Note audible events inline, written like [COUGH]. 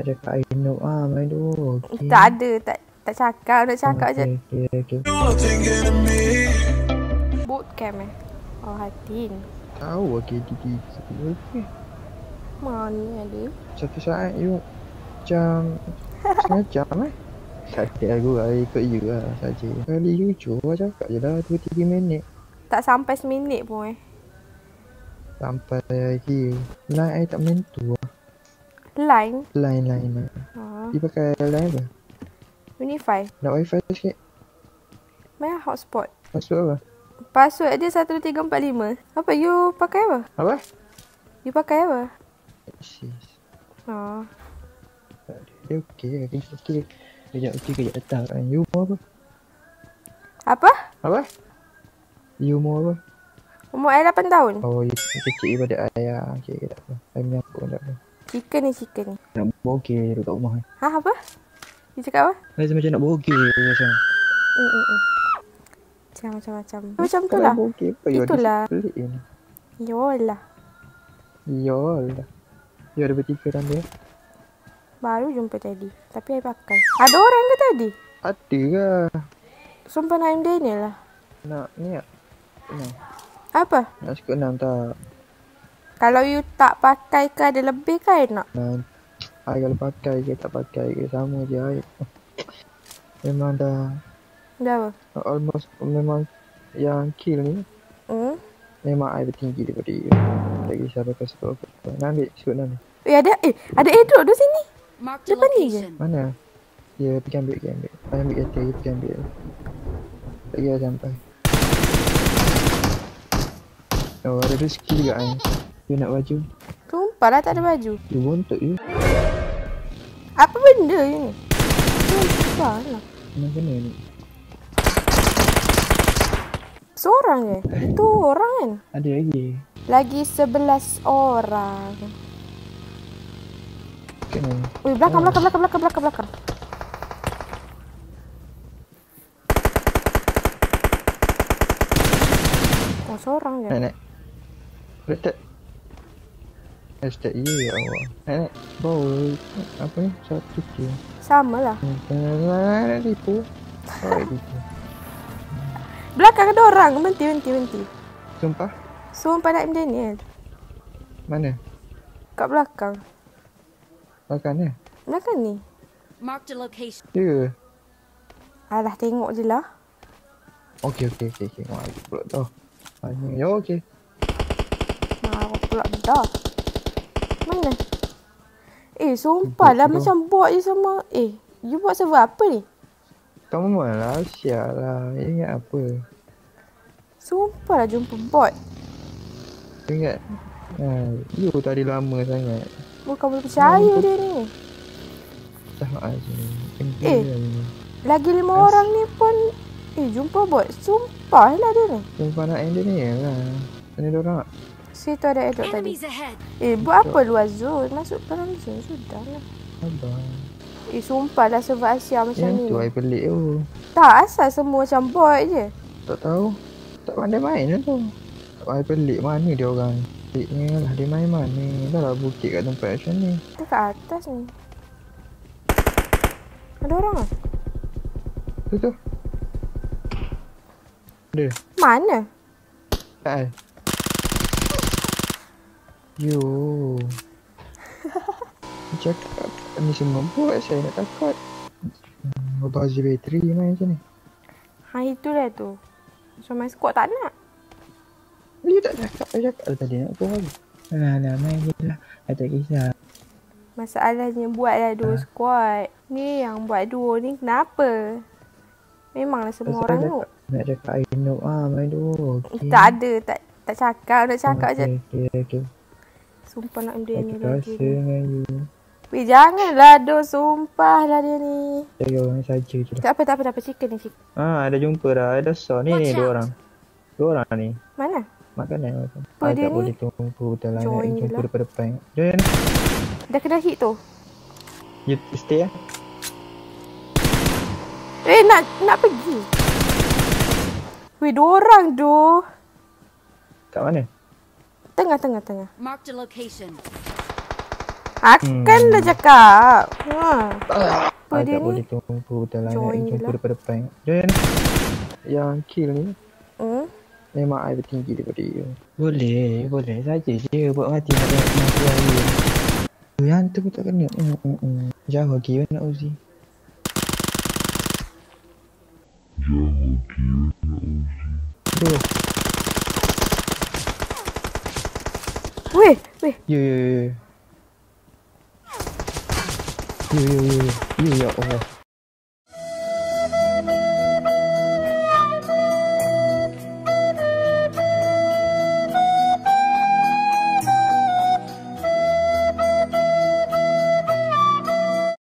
Tak cakap I know ah main dulu. Okay. Tak ada, tak tak cakap, nak cakap je. okay, okay, okay. Bootcamp eh. Oh, hatin. Tahu okay gigi. Okay. Mana ada? Satu saat you macam setengah jam eh. Ada aku lah ikut you lah saja. Kali jujur lah cakap je lah 2-3 minit. Tak sampai seminit pun eh. Sampai lagi. Line I tak menentu Line. Line line lah. Ha. Dia pakai line apa? Unify. Nak wifi sikit. Mana hotspot? Masuk apa? Password dia 1345. Apa you pakai apa? Apa? You pakai apa? Sis. Ha. Dia okey. Kena okey. Kejap okey kejap datang kan. You mau apa? Apa? Apa? You mau apa? Umur I 8 tahun. Oh, you kecil daripada ayah. Okey, okay, tak apa. I menyambut tak apa. Chicken ni chicken ni. Nak bogey duduk kat rumah. Ha apa? You cakap apa? Rasa macam nak bogey rasa. Hmm, hmm, hmm. Macam macam-macam. Macam tu lah. Itulah. Pelik ni. Yolah. Yolah. You ada bertiga dalam dia? Baru jumpa tadi. Tapi I pakai. Ada orang ke tadi? Ada ke? Sumpah Naim Daniel lah. Nak ni tak? Apa? Nak suka enam tak? Kalau you tak pakai ke ada lebih ke I nak? Nah, I kalau pakai ke tak pakai ke sama je I. Memang dah Dah apa? almost memang yang kill ni Hmm? memang I bertinggi daripada dia. Tak kisah pakai apa. Nak ambil shoot nak ambil. Eh ada eh ada airdrop di sini. Marked a Depan ni je. Mana? Dia pergi ambil, pergi ambil. I ambil kata dia pergi ambil. Tak kira sampai. Oh, ada rezeki juga ni. Dia nak baju. Sumpah lah tak ada baju. Dia bontot je. Apa benda ni? Sumpah lah. Mana kena ni? Seorang je. Itu orang kan? Ada lagi. Lagi sebelas orang. Kena. Ui, belakang, belakang, belakang, belakang, belakang, belakang. Oh, seorang je. Naik, naik. Letak. Hashtag ya ya Allah. Naik. Bawa apa ni? Satu je. Sama lah. Nak tipu. Oh, tipu. Belakang ada orang. Berhenti, berhenti, berhenti. Sumpah? Sumpah nak Daniel. Mana? Kat belakang. Makan ni? Belakang ni. Marked a location. Ya ke? Alah, tengok je lah. Okey, okey, okey. okey. Wah, aku pula tahu. Banyak. Ya, okey. Marah pula dah. Mana? Eh, sumpah lah macam bot je sama. Eh, you buat server apa ni? Kamu malah sial lah. Ingat apa? Sumpah lah jumpa bot. Ingat. Ha, you tadi lama sangat. Bukan boleh percaya dia ni. Tak aja. Eh. Lagi lima orang ni pun Eh jumpa bot Sumpah lah dia ni Sumpah nak engineer lah. Mana dia orang? Situ ada airdrop tadi. Eh buat apa luar zone Masuk dalam zone Sudah lah Abang. Eh sumpah lah server Asia macam ni tu I pelik tu. Tak asal semua macam bot je Tak tahu. Tak pandai main lah tu. I pelik mana dia orang. Peliknya lah dia main mana. Dah lah bukit kat tempat macam ni. Kita kat atas ni Ada orang ah? Tu tu. Ada. Mana? Tak Yo. [LAUGHS] Cakap ni semua buat saya nak takut. Hmm, Bazir bateri main macam ni. Ha itulah tu Macam main squad tak nak Dia tak cakap, dia cakap oh, tadi nak buat. Alah, alah, main je lah. Ah, Tak kisah. Masalahnya buatlah dua squad Ni yang buat dua ni kenapa? Memanglah semua Pasal orang tu cakap, nak cakap I know ah main dulu. Okay. Tak ada tak tak cakap nak cakap je Okay, okay, okay. Sumpah nak dia ni lagi dengan you. Weh janganlah doh sumpah lah dia ni. Jaga orang saja je lah. Tak apa tak apa tak apa chicken ni chicken. Ah, ada jumpa dah. Ada saw. Ni, ni dua orang. Dua orang ni. Mana? Makanan makan. Apa Ah, dia tak ni? boleh tunggu. Betul lah. Join jumpa lah. depan-depan. Join. Dah kena hit tu. You stay lah. Eh nak nak pergi. Weh dua orang doh. Kat mana? Tengah tengah tengah. Marked a location. Akan Hmm. dah cakap. Ha. Apa dia tak ni? boleh tunggu betul lah. Join tunggu lah. daripada depan. Join. Yang kill ni Hmm. memang I tinggi daripada dia. Boleh, boleh saja je buat mati ada mati air. Yang tu pun tak kena. Hmm, hmm. Jauh lagi nak Uzi. Jauh lagi nak Uzi. Yo yo yo. Yo yo yo yo. Yo ya Allah.